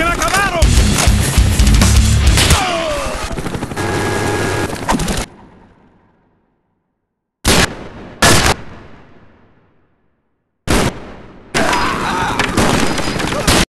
狭かば